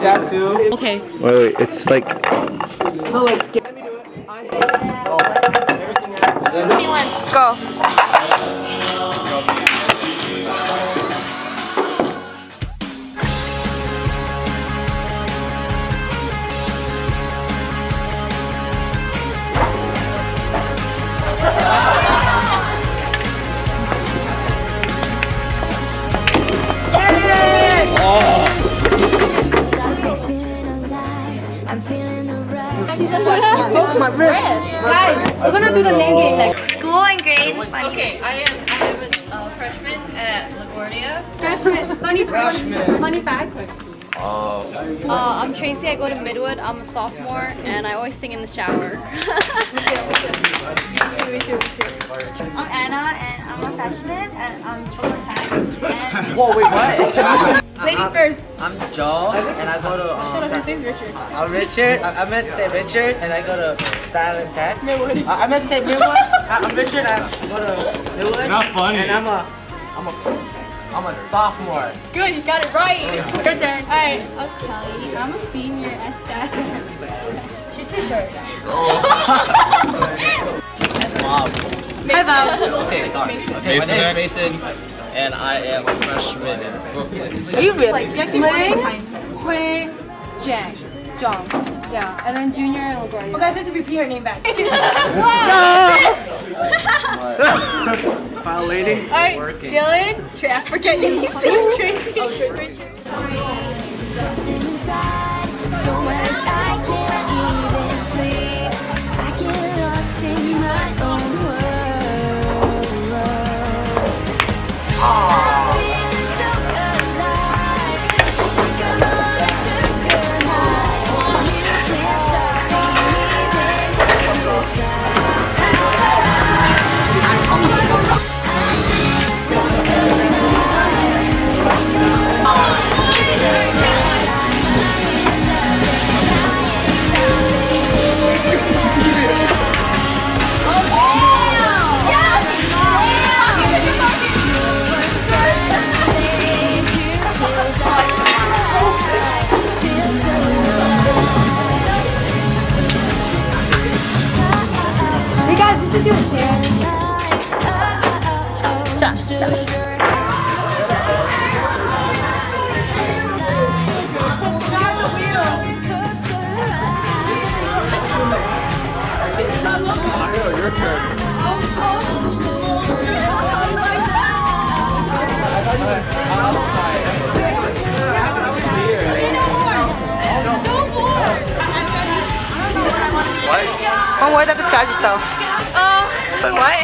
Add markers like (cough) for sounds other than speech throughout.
Tattoo. Okay. Wait, wait, it's like like, skip. Let me do it. I. Go. My wrist. Guys, we're gonna do the name game next. School and grade. Okay, I am I am a uh, freshman at LaGuardia. Freshman. Honey freshman. Honey five. Uh, I'm Tracy. I go to Midwood. I'm a sophomore, and I always sing in the shower. (laughs) I'm Anna and I'm a freshman and I'm children time. Whoa, wait, what? (laughs) Uh, Lady first. I'm Joel, and I go to. Um, Shut up, his Richard. I'm Richard. I, I meant to say Richard, and I go to Silent Tech. I, I meant to say Midwood. I, I'm Richard. I go to Midwood. Not funny. And I'm a, I'm a, I'm a sophomore. Good, you got it right. Good turn. Alright, I'm Kelly. I'm a senior at that. She's too short. Oh. (laughs) Mom. Hi, Bob. Okay, sorry. Okay, my name is Mason, and I am a freshman in Brooklyn. Are you really? Ling, Hui, Jang, Jong. Yeah, and then junior and LaGuardia. You guys have to repeat her name back. (laughs) (laughs) File lady. (laughs) Alright, Working. Dylan. Tra- I forget your name. Oh, Tracy. Richard. Lost so much I Shut, shut. One word that describes yourself. um, what?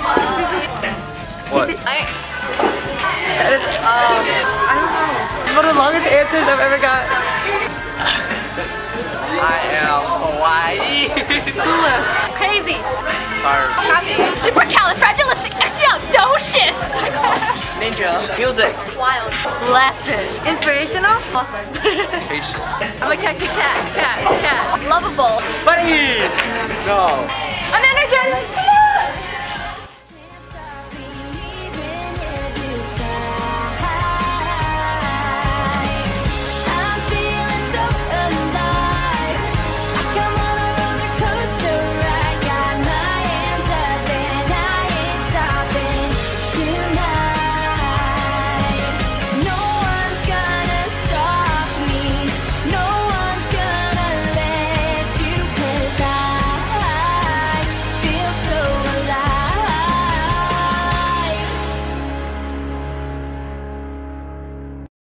What? (laughs) I That is, um, I don't know. One of the longest answers I've ever got. I am Hawaii. Clueless. Crazy. Tired. Happy. supercalifragilisticexpialidocious. Ninja. Music. Wild. Lesson. Inspirational. Awesome. Patient. I'm a cat, cat, cat, cat, cat. Lovable. Buddy. No. I'm energetic.